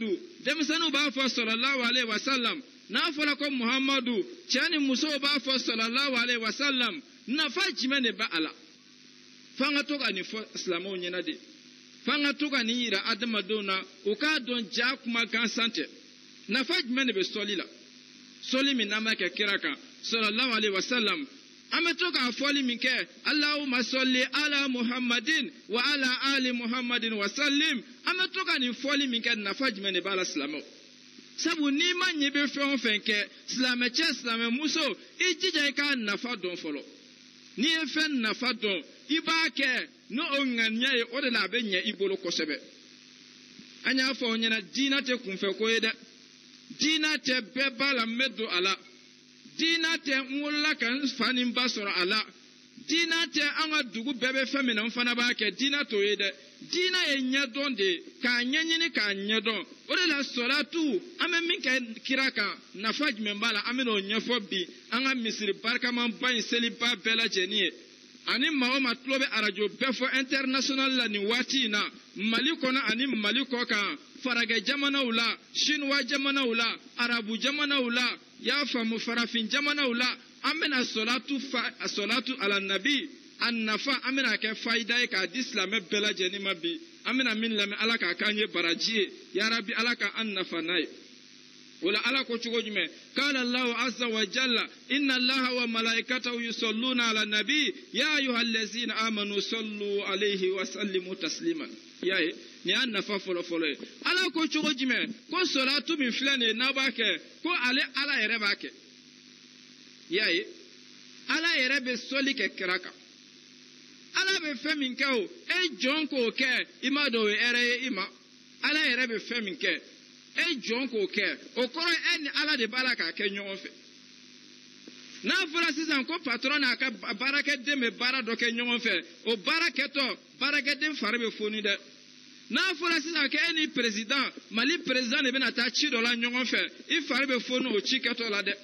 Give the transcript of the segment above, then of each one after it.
don denmisɛnninw b'a fɔ sɔlɔlaw ale wasalam n'a fɔra ko muhamadu cɛ ni musow b'a fɔ sɔlɔlaw ale wasalam nafa jumɛn de b'a la f'an ka to ka nin fɔ silamɛw ɲɛna de f'an ka to ka nin yira adamadenw na u k'a dɔn ja kuma gansan tɛ nafa jumɛn de bɛ sɔli la sɔli min n'an b'a kɛ kira kan sɔlɔlaw ale wasalam an bɛ to k'a fɔli min kɛ alahuma sɔli ala muhammadin wa ala ali muhammadin wa salim an bɛ to ka nin fɔli min kɛ nafa jumɛn de b'a la silamɛw sabu n'i ma ɲɛ bɛ fɛn o fɛn kɛ silamɛcɛ silamɛmuso i jija i k'a nafa dɔn fɔlɔ n'i ye fɛn nafa dɔn i b'a kɛ n'o o ŋaniya ye o de la a bɛ ɲɛ i bolo kosɛbɛ an y'a fɔ aw ɲɛna diinɛ tɛ kunfɛ ko ye dɛ diinɛ tɛ bɛɛ b'a la n bɛ don a la diina tɛ n wolola ka n fa ni n ba sɔrɔ a la diina tɛ an ka dugu bɛɛ bɛ fɛn min na n fana b'a kɛ diina t'o ye dɛ diina ye ɲɛdɔn de ye k'a ɲɛɲini k'a ɲɛdɔn o de la sɔrɔtu an bɛ min kɛ kira kan nafa jumɛn b'a la an bɛn'o ɲɛfɔ bi an ka misiri barikamanba in seliba bɛɛ lajɛlen ye ani maa o maa tulo bɛ arajo bɛɛ fɔ international la nin waati in na mali kɔnɔ ani mali kɔ kan faragɛ jamanaw la sinuwa jamanaw la arabu jamanaw la i y'a faamu farafin jamanaw la an bɛna sɔlatu fa sɔlatu ala nabi a nafa an bɛna kɛ fayida ye k'a di silamɛ bɛɛ lajɛlen ma bi an bɛna min lamɛn ala k'a k'an ye baraji ye yarabi ala ka an nafa n'a ye o la ala ko cogo jumɛn kala allahu aza wa jalla inna allaha wa malaikatahu yusalluna ala nabi ya ayuha allazina amanu sallu alayhi wa sallimu tasliman y'a ye nin y'a nafa fɔlɔfɔlɔ ye ala ko cogo jumɛn ko sɔlatu min filɛ nin ye n'a b'a kɛ ko ale ala yɛrɛ b'a kɛ i y'a ye ala yɛrɛ bɛ sɔli kɛ kira kan ala bɛ fɛn min kɛ o e jɔn k'o kɛ i m'a dɔn o ye hɛrɛ ye i ma ala yɛrɛ bɛ fɛn min kɛ e jɔn k'o kɛ o kɔrɔ ye e ni ala de b'a la k'a kɛ ɲɔgɔn fɛ n'a fɔra sisan ko patɔrɔn n'a ka baarakɛden bɛ baara dɔ kɛ ɲɔgɔn fɛ o baara kɛtɔ baarakɛden fari bɛ foni dɛ n'a fɔra sisan k'e ni perezidan mali perezidan de bɛna taa ci dɔ la ɲɔgɔn fɛ i fari bɛ foni o ci kɛtɔ la dɛ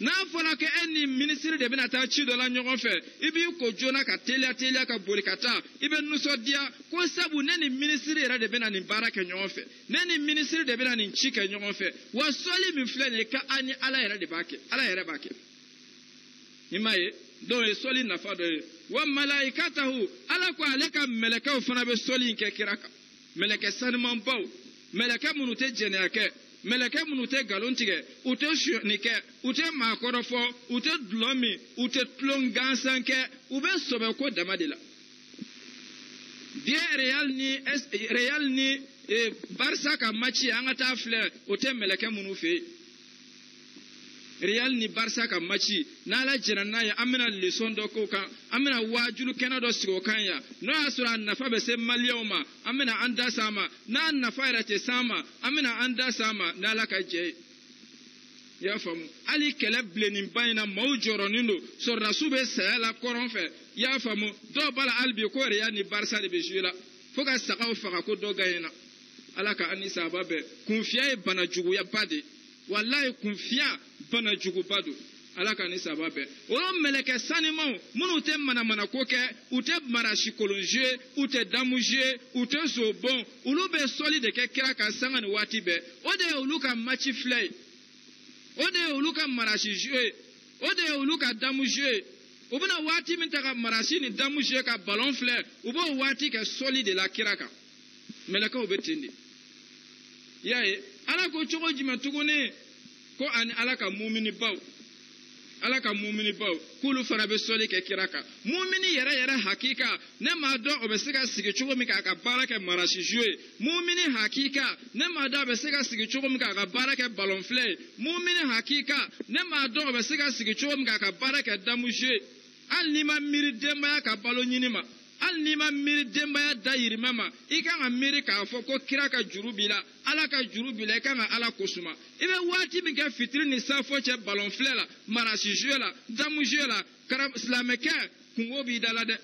n'a fɔra ko e ni minisiri de bɛna taa ci dɔ la ɲɔgɔn fɛ i b'i ko joona ka teliya teliya ka boli ka taa i bɛ nisɔndiya ko sabu ne ni minisiri yɛrɛ de bɛna nin baara kɛ ɲɔgɔn fɛ ne ni minisiri de bɛna nin ci kɛ ɲɔgɔn fɛ wa sɔli min filɛ nin ye ka an ni ala yɛrɛ de b'a kɛ ala yɛrɛ b'a kɛ i m'a ye donc o ye sɔli nafa dɔ ye wa malaikatahu ala ko ale ka mɛlɛkɛw fana bɛ sɔli in kɛ kira kan mɛlɛkɛ sanimanbaw mɛlɛkɛ minnu tɛ jɛnɛya kɛ mɛlɛkɛ minnu tɛ nkalon tigɛ u tɛ suyɔni kɛ u tɛ maakɔrɔ fɔ u tɛ dulɔ min u tɛ tulon gansan kɛ u bɛ sɔbɛ ko dama de la diɲɛ real ni real ni eh, barisa ka maci an ka taa filɛ o tɛ mɛlɛkɛ minnu fɛ yen real ni barisa ka maci n'ala jɛra n'a ye an bɛna lesɔn dɔ k'o kan an bɛna waajulu kɛnɛ dɔ sigi o kan yan n'o y'a sɔrɔ a nafa bɛ se maliyɛnw ma an bɛna an da s'a ma n'a nafa yɛrɛ tɛ s'an ma an bɛna an da s'a ma n'ala ka jɛ ye i y'a faamu hali kɛlɛ bilenninba in na maaw jɔrɔnin don sɔrɔdasiw bɛ saya la kɔrɔn fɛ i y'a faamu dɔw b'a la hali bi ko real ni barisa de bɛ zuwe la fo ka sagaw faga ko dɔ gaɲɛna ala ka ani saba bɛɛ kunfiya ye bana juguyaba de walayi kunfiya bana juguba don ala ka ni saba bɛɛ o y'o mɛlɛkɛ sanimaw minnu tɛ manamana ko kɛ u tɛ marasi kolon zuye u tɛ damu zuye u tɛ so bɔn olu bɛ sɔli de kɛ kira ka sanga ni waati bɛɛ o de ye olu ka maci filɛ ye o de ye olu ka marasi zuye o de ye olu ka damu zuye u bɛna waati min ta ka marasi ni damu zuye ka balon filɛ u b'o waati kɛ sɔli de la kira kan mɛlɛkaw bɛ ten de i y'a ye ala ko cogo jumɛn tuguni ko ani ala ka mumini baw ala ka mumini baw k'olu fana bɛ sɔli kɛ kira kan mumini yɛrɛ yɛrɛ hakika ne m'a dɔn o bɛ se ka sigi cogo min k'a ka baara kɛ marasizo ye mumini hakika ne m'a dɔn o bɛ se ka sigi cogo min k'a ka baara kɛ balɔnfilɛ ye mumini hakika ne m'a dɔn o bɛ se ka sigi cogo min k'a ka baara kɛ damuzo ye hali n'i ma miiri denbaya ka balo ɲini ma hali n'i ma miiri denbaya dayirimɛ ma i kan ka miiri k'a fɔ ko kira ka juru b'i la ala ka juru b'i la i kan ka ala ko suma i bɛ waati min kɛ fitiri ni safo cɛ balɔnfilɛ la marasi zuye la damu zuye la silamɛkɛ kungo b'i da la dɛ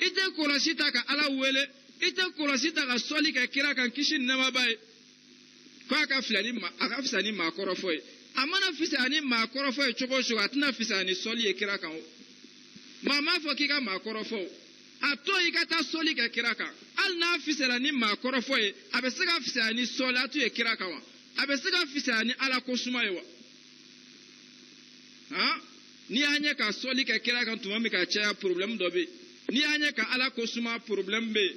i tɛ kɔlɔsi ta ka ala wele i tɛ kɔlɔsi ta ka sɔli kɛ kira kan kisi ni nɛmaba ye k'a ka fisa ni a ka fisa ni maa kɔrɔfɔ ye a mana fisa ni maa kɔrɔfɔ ye cogo o cogo a tɛna fisa ni sɔli ye kira kan o maa m'a fɔ k'i ka maa kɔrɔfɔ o a to i ka taa sɔli kɛ kira kan hali n'a fisayara ni maa kɔrɔfɔ ye a bɛ se ka fisaya ni sɔlatu ye kira kan wa a bɛ se ka fisaya ni ala ko suma ye wa han n'i y'a ɲɛ ka sɔli kɛ kira kan tuma min ka caya porobilɛmu dɔ bɛ yen n'i y'a ɲɛ ka ala ko suma porobilɛmu bɛ yen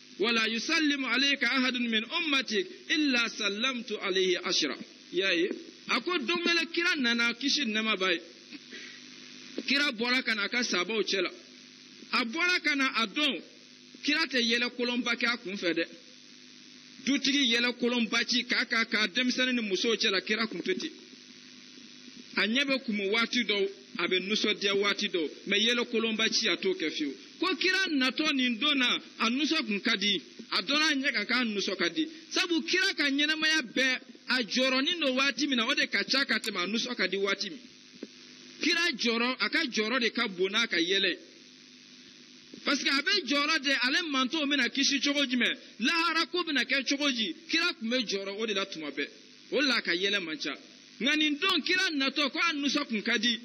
wala yusallimu alayka ahadun min ummatik illa sallamtu alayhi ashra yaye ako don bɛla kira nana kisi nɛma ba ye kira bɔra ka na a ka sabaw cɛ la a bɔra ka na a dɔn kira tɛ yɛlɛ kolonba kɛ a kun fɛ dɛ dutigi yɛlɛ kolonba ci k'a ka ka denmisɛnnin ni musow cɛ la kira kun tɛ ten a ɲɛ bɛ kumu waati dɔw a bɛ nisɔndiya waati dɔw mɛ yɛlɛkolonba ci a t'o kɛ fiyewu ko kira natɔ nin don na a nisɔn kun ka di a dɔnna a ɲɛ kan k'a nisɔn ka di sabu kira ka ɲɛnɛmaya bɛɛ a jɔrɔnin don waati min na o de ka ca ka tɛmɛ a nisɔn ka di waati min kira jɔrɔ a ka jɔrɔ de ka bon n'a ka yɛlɛ parce que a bɛ jɔrɔ de ale mantow bɛna kisi cogo jumɛn lahara ko bɛna kɛ cogo di kira tun bɛ jɔrɔ o de la tuma bɛɛ o la ka yɛlɛ man ca nka nin don kira natɔ ko a nusɔ kun ka di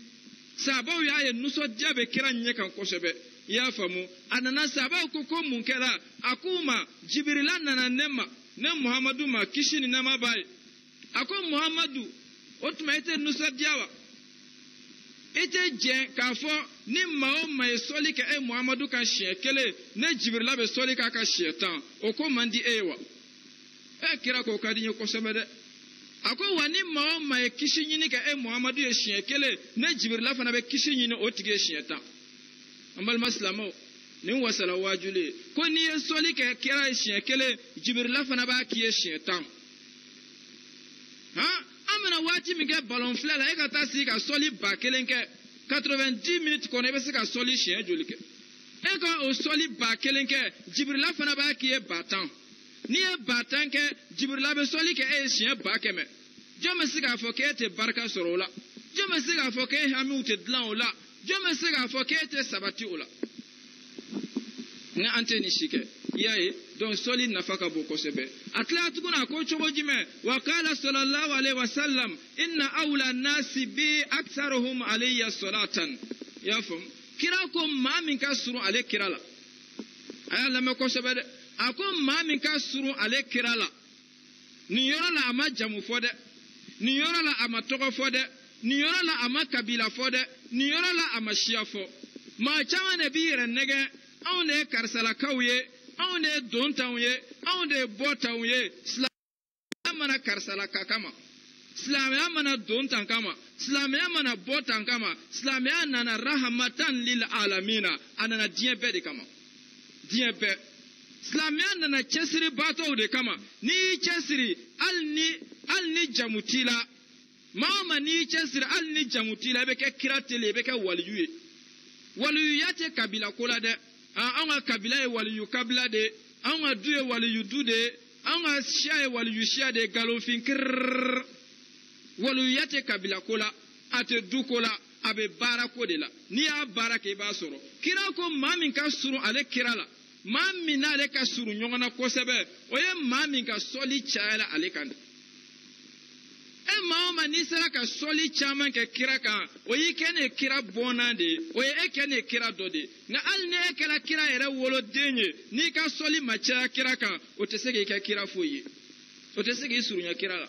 sabaw y'a ye nusɔdiya bɛ kira ɲɛ kan kosɛbɛ i y'a faamu a nana sabaw ko ko mun kɛra a k'u ma jibirila nana ne ma ne muhamadu ma kisi ni nɛɛma b'a ye a ko muhamadu o tuma i tɛ nusɔdiya wa i tɛ jɛn k'a fɔ ni maa o maa ye sɔli kɛ e muhamadu kan siɲɛ kelen ne jibirila bɛ sɔli k'a ka siɲɛ tan o ko man di e ye wa e kira k'o ka di n ye kosɛbɛ dɛ a ko wa ni maa o maa ye kisi ɲini ka e muhamadu ye siɲɛ kelen ne jibirila fana bɛ kisi ɲini o tigi ye siɲɛ tan an balima silamɛw nin wasala waajuli ye ko n'i ye sɔli kɛ kira ye siɲɛ kelen jibirila fana b'a k'i ye siɲɛ tan han an bɛna waati min kɛ balon filɛ la e ka taa sigi ka sɔli ba kelen kɛ 90 minutes kɔnɔ i bɛ se ka sɔli siɲɛ joli kɛ e ka o sɔli ba kelen kɛ jibirila fana b'a k'i ye ba tan n'i ye ba tan kɛ jibirila bɛ sɔli kɛ e ye siɲɛ ba kɛmɛ jɔn bɛ se k'a fɔ k'e tɛ barika sɔrɔ o la jɔn bɛ se k'a fɔ k'e hamiw tɛ dilan o la jɔn bɛ se k'a fɔ k'e tɛ sabati o la nka an tɛ nin si kɛ i y'a ye donc sɔli nafa ka bon kosɛbɛ a tila tuguni a ko cogo jumɛn wa kala sɔlɔlahu alayhi wa sallam inna awla nasi bi aksaruhum alayya sɔlatan i y'a faamu kira ko maa min ka surun ale kira la a y'a lamɛn kosɛbɛ dɛ a ko maa min ka surun ale kira la nin yɔrɔ la a ma jamu fɔ dɛ nin yɔrɔ la a ma tɔgɔ fɔ dɛ nin yɔrɔ la a ma kabila fɔ dɛ nin yɔrɔ la a ma siya fɔ maa caman de b'i yɛrɛ nɛgɛn anw de ye karisalakaw ye anw de ye don tanw ye anw de ye bɔ tanw ye an mana karisala ka kama silamɛya mana don tan kama silamɛya mana bɔ tan kama silamɛya nana rahamatan lil alamina a nana diɲɛ bɛɛ de kama diɲɛ bɛɛ silamɛya nana cɛsiri baatɔw de kama n'i y'i cɛsiri hali ni hali ni jamu t'i la maa ma n'i cɛsiri hali ni jamu t'i la i bɛ kɛ kira teli i bɛ kɛ waliyu ye waliyuya tɛ kabila ko la dɛ anw ka kabila ye waliyu kabila de ye anw ka du ye waliyu du de ye anw ka siya ye waliyu siya de ye galonfin kiriri waliyuya tɛ kabila ko la a tɛ du ko la a bɛ baara ko de la n'i y'a baara kɛ i b'a sɔrɔ kira ko maa min ka surun ale kira la maa min n'ale ka surun ɲɔgɔn na kosɛbɛ o ye maa min ka sɔli cayala ale kan de e maa o maa n'i sera ka sɔli caman kɛ kira kan o y'i kɛ ne kira bɔnna de ye o ye e kɛ ne kira dɔ de ye nka hali ni e kɛra kira yɛrɛ woloden ye n'i ka sɔli ma caya kira kan o tɛ se k'i kɛ kira foyi ye o tɛ se k'i surunya kira la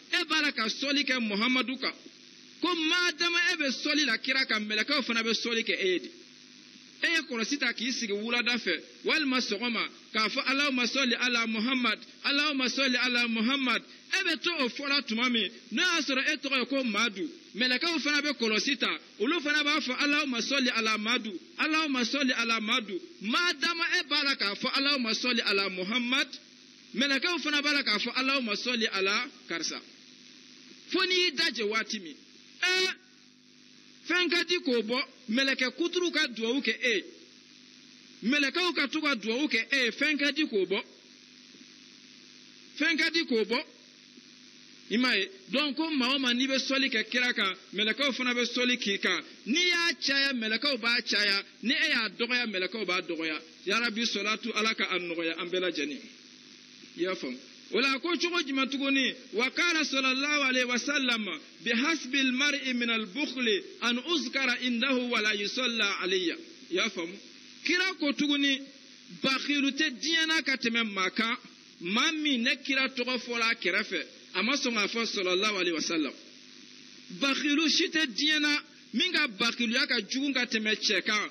e b'a la ka sɔli kɛ muhamadu kan ko madama e bɛ sɔli la kira kan mɛlɛkɛw fana bɛ sɔli kɛ e ye de e ye kɔlɔsi ta k'i sigi wulada fɛ walima sɔgɔma k'a fɔ alahuma sɔli ala muhamad alahuma sɔli ala muhamad e bɛ to o fɔla tuma min n'o y'a sɔrɔ e tɔgɔ ye ko madu mɛlɛkɛw fana bɛ kɔlɔsi ta olu fana b'a fɔ alahuma sɔli ala madu alahuma sɔli ala madu madama e b'a la k'a fɔ alahuma sɔli ala muhamad mɛlɛkɛw fana b'a la k'a fɔ alaw ma sɔli a la karisa fo n'i y'i da jɛ waati min ɛɛ fɛn ka di k'o bɔ mɛlɛkɛ kuturu ka duwawu kɛ e ye mɛlɛkɛw ka to ka duwawu kɛ e ye fɛn ka di k'o bɔ fɛn ka di k'o bɔ i m'a ye donc ko maa o maa n'i bɛ sɔli kɛ kira kan mɛlɛkɛw fana bɛ sɔli k'i kan n'i y'a caya mɛlɛkɛw b'a caya ni e y'a dɔgɔya mɛlɛkɛw b'a dɔgɔya yarabi sɔlatu ala ka a nɔgɔya an bɛɛ lajɛlen i y'a faamu o la ko cogo jumɛn tuguni wa kala sɔlɔlahu alayhi wa sallam bi hasbil mar'i min al bukhli an uzkara indahu wala yusalla alayya i y'a faamu kira ko tuguni bakilu tɛ diɲɛ na ka tɛmɛ maa kan maa min ne kira tɔgɔ fɔla a kɛrɛfɛ a ma sɔn k'a fɔ sɔlɔlaw ale wasalam bakilu si tɛ diɲɛ na min ka bakiluya ka jugu ka tɛmɛ cɛ kan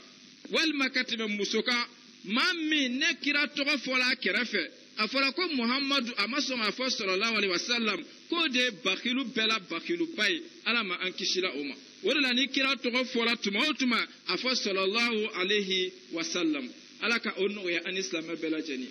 walima ka tɛmɛ muso kan maa min ne kira tɔgɔ fɔla a kɛrɛfɛ a fɔra ko muhamadu a ma sɔn k'a fɔ sɔlɔlaw ale wasalam k'o de ye bakilu bɛɛ la bakiluba ye ala ma an kisila o ma o de la ni kira tɔgɔ fɔla tuma o tuma a fɔ sɔlɔlaw alehi wasalam ala ka o nɔgɔya an ni silamɛ bɛɛ lajɛlen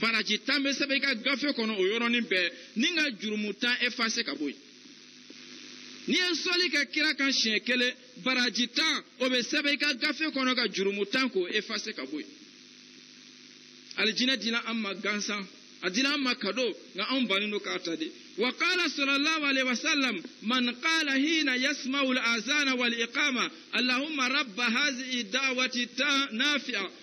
baraji tan bɛ sɛbɛn i ka gafe kɔnɔ o yɔrɔnin bɛɛ ni ka jurumu tan efase ka bɔ yen n'i ye sɔli kɛ kira kan siɲɛ kelen baraji tan o bɛ sɛbɛn i ka gafe kɔnɔ ka jurumu tan k'o efase ka bɔ yen alijinɛ dila an ma gansan a dila an ma kado nka anw bannen don k'a ta de wa qala sallallahu alaihi wasallam man qala hina yasma'u al-azana wal iqama allahumma rabb hadhihi da'wati nafi'a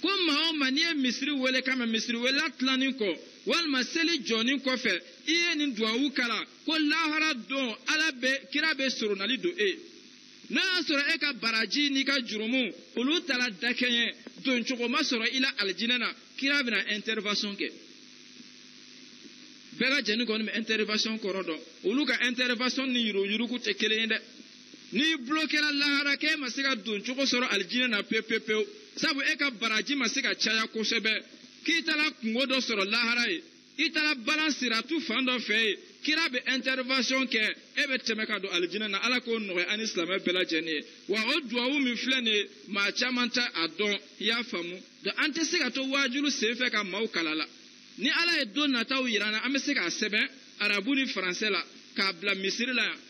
ko maa o maa n'i ye misiri wele ka mɛn misiri welela tilanin kɔ walima seli jɔni kɔfɛ i ye nin duwawu kala ko lahara don ala bɛ kira bɛ soronali don e n'a y'a sɔrɔ e ka baraji n'i ka jurumu olu taara dakɛɲɛ doncogo ma sɔrɔ i la alijinɛ na kira bɛna intervention kɛ bɛɛ ka jɛni kɔni bɛ intervention kɔrɔ dɔn olu ka intervention ni yuruguyurugu tɛ kelen ye dɛ n'i bulo kɛra lahara k'e ma se ka don cogo sɔrɔ alijinɛ na pepepewu sabu e ka baraji ma se ka caya kosɛbɛ k'i taara kungo dɔ sɔrɔ lahara ye i taara balan siratu fan dɔ fɛ ye kira bɛ intervention kɛ e bɛ tɛmɛ ka don alijinɛ na ala k'o nɔgɔya an ni silamɛ bɛɛ lajɛlen ye wa o duwawu min filɛ nin ye maa caman tɛ a dɔn i y'a faamu donc an tɛ se ka to waajulu senfɛ ka maaw kala la ni ala ye don nataw yira an na an bɛ se k'a sɛbɛn arabu ni faransɛ la k'a bila misiri la yan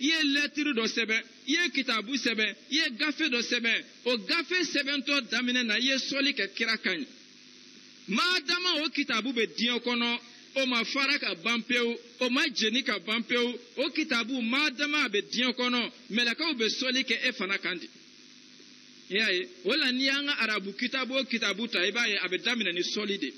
i ye lɛtiri dɔ sɛbɛn i ye kitabu sɛbɛn i ye gafe dɔ sɛbɛn o gafe sɛbɛntɔ daminɛ na i ye sɔli kɛ kira kan ye madama o kitabu bɛ diɲɛ kɔnɔ o ma fara ka ban pewu o ma jeni ka ban pewu o kitabu madama a bɛ diɲɛ kɔnɔ mɛlɛkaw bɛ sɔli kɛ e fana kan di i y'a ye o la n'i y'an ka arabu kitabu o kitabu ta i b'a ye a bɛ daminɛ ni sɔli de ye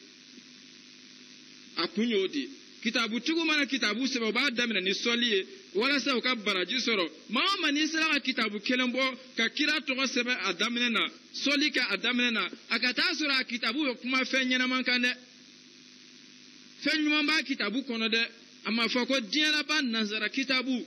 a kun y'o de ye kitabutigiw mana kitabu sɛbɛn u b'a daminɛ ni sɔli ye walasa u ka baraji sɔrɔ maa o maa n'i sera ka kitabu kelen bɔ ka kira tɔgɔ sɛbɛn a daminɛ na sɔli kɛ a daminɛ na a ka taa sɔrɔ a kitabu bɛ kuma fɛn ɲɛnama kan dɛ fɛn ɲuman b'a kitabu kɔnɔ dɛ a ma fɔ ko diɲɛlaba nanzara kitabu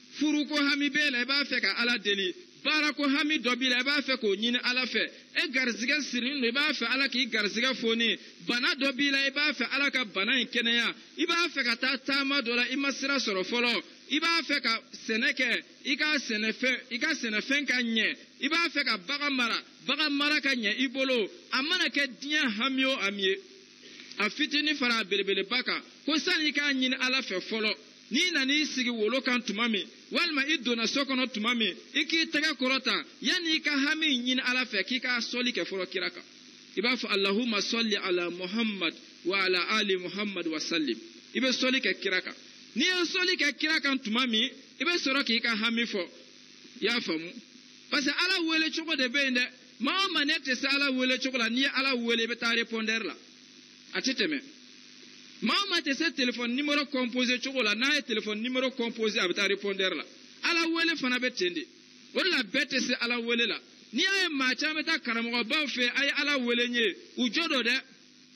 furuko hami b'e la i b'a fɛ ka ala deli baarako hami dɔ b'i la i b'a fɛ k'o ɲini ala fɛ e garizigɛ sirilen don i b'a fɛ ala k'i garizigɛ foni bana dɔ b'i la i b'a fɛ ala ka bana in kɛnɛya i b'a fɛ ka taa taama dɔ la i ma sira sɔrɔ fɔlɔ i b'a fɛ ka sɛnɛ kɛ i ka sɛnɛfɛn i ka sɛnɛfɛn ka ɲɛ i b'a fɛ ka bagan mara bagan mara ka ɲɛ i bolo a mana kɛ diɲɛ hami o hami ye a fitini fara a belebeleba kan ko sani i k'a ɲini ala fɛ fɔlɔ n'i nana i sigi wolo kan tuma min walima i donna so kɔnɔ tuma min i k'i tɛgɛ kɔrɔta yanni i ka hami ɲini ala fɛ k'i ka sɔli kɛ fɔlɔ kira kan i b'a fɔ alahuma sɔli ala muhammad wa ala ali muhammad wa salim i bɛ sɔli kɛ kira kan n'i ye sɔli kɛ kira kan tuma min i bɛ sɔrɔ k'i ka hami fɔ i y'a faamu parce que ala wele cogo de bɛ yen dɛ maa o maa ne tɛ se ala wele cogo la n'i ye ala wele i bɛ taa repondɛri la a tɛ tɛmɛ maa ma tɛ se telefɔni nimero kɔnpose cogo la n'a ye telefɔni nimero kɔnpose a bɛ taa repondɛri la ala wele fana bɛ ten de o de la bɛɛ tɛ se ala wele la n'i y'a ye maa caman bɛ taa karamɔgɔbaw fɛ a ye ala wele n ye u jo don dɛ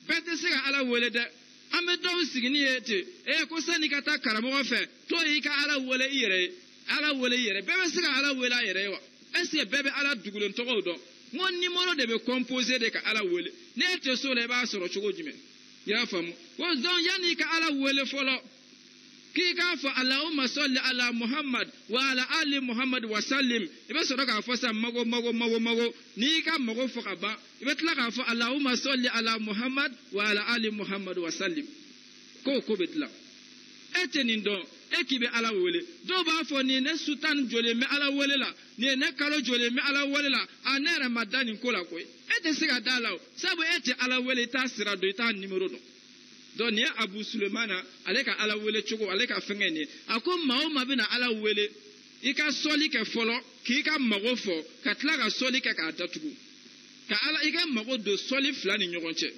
bɛɛ tɛ se ka ala wele dɛ an bɛ dɔw sigini ye ten ee ko sani ka taa karamɔgɔ fɛ to y'i ka ala wele i yɛrɛ ye ala wele i yɛrɛ bɛɛ bɛ se ka ala wele a yɛrɛ ye wa ɛseke bɛɛ bɛ ala dugulen tɔgɔw dɔn n ko nimoro de bɛ kɔnpose de ka ala wele ne tɛ so la i b'a sɔrɔ cogo jumɛn i y'a faamu ko dɔn yanni ka ala wele fɔlɔ k'i k'a fɔ alahuma sɔli ala muhammad wa ala ali muhammad wa salim i bɛ sɔrɔ k'a fɔ sa mago mago mago mago n'i ka mago fɔ ka ban i bɛ tila k'a fɔ alahuma sɔli ala muhammad wa ala ali muhammad wa salim k'o ko bɛ dilan e tɛ nin dɔn e k'i bɛ ala wele dɔw b'a fɔ nin ye ne su tan ni jɔlen bɛ ala wele la nin ye ne kalo jɔlen bɛ ala wele la a ne yɛrɛ ma da nin ko la koyi e tɛ se ka da la o sabu e tɛ ala wele i t'a sira dɔn i t'a nimoro dɔn donc nin ye abu sulemana ale ka ala wele cogo ale ka fɛngɛ nin ye a ko maa o maa bɛna ala wele i ka sɔli kɛ fɔlɔ k'i ka mago fɔ ka tila ka sɔli kɛ k'a datugu ka ala i ka mago don sɔli fila ni ɲɔgɔn cɛ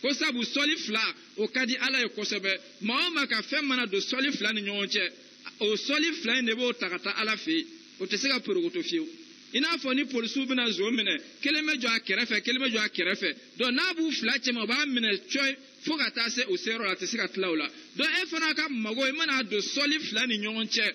ko sabu sɔli fila o ka di ala ye kosɛbɛ maa o maa ka fɛn mana don sɔli fila ni ɲɔgɔn cɛ o sɔli fila in de b'o ta ka taa ala fɛ yen o tɛ se ka porokoto fiyewu i n'a fɔ ni polisiw bɛna zo minɛ kelen bɛ jɔ a kɛrɛfɛ kelen bɛ jɔ a kɛrɛfɛ dɔn n'a b'u fila cɛma o b'a minɛ cɔyi fo ka taa se o seyɔrɔ la a tɛ se ka tila o la dɔn e fana ka mago i mana don sɔli fila ni ɲɔgɔn cɛ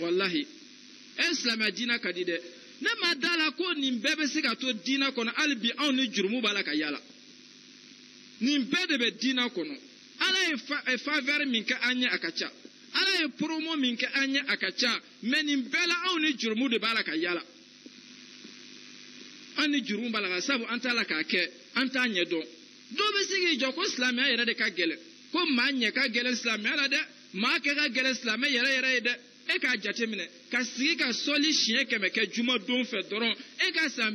walahi e silamɛya diina ka di dɛ ne ma da la ko nin bɛɛ bɛ se ka to diina kɔnɔ hali bi anw ni jurumu b'a la ka yala nin bɛɛ de bɛ diina kɔnɔ ala ye eh, favɛri min kɛ an ye a ka ca ala ye poromo min kɛ an ye a ka ca mɛ nin bɛɛ la anw ni jurumu de b'a la ka yala an ni jurumu b'a la ka sabu an t'a la k'a kɛ an t'a ɲɛ dɔn dɔw bɛ se k'i jɔ ko silamɛya yɛrɛ de ka gɛlɛn ko maa ɲɛ ka gɛlɛn silamɛya la dɛ maa kɛ ka gɛlɛ silamɛ yɛrɛ yɛrɛ ye dɛ e k'a jateminɛ ka sigi ka sɔli siɲɛ kɛmɛ kɛ jumadon fɛ dɔrɔn e ka san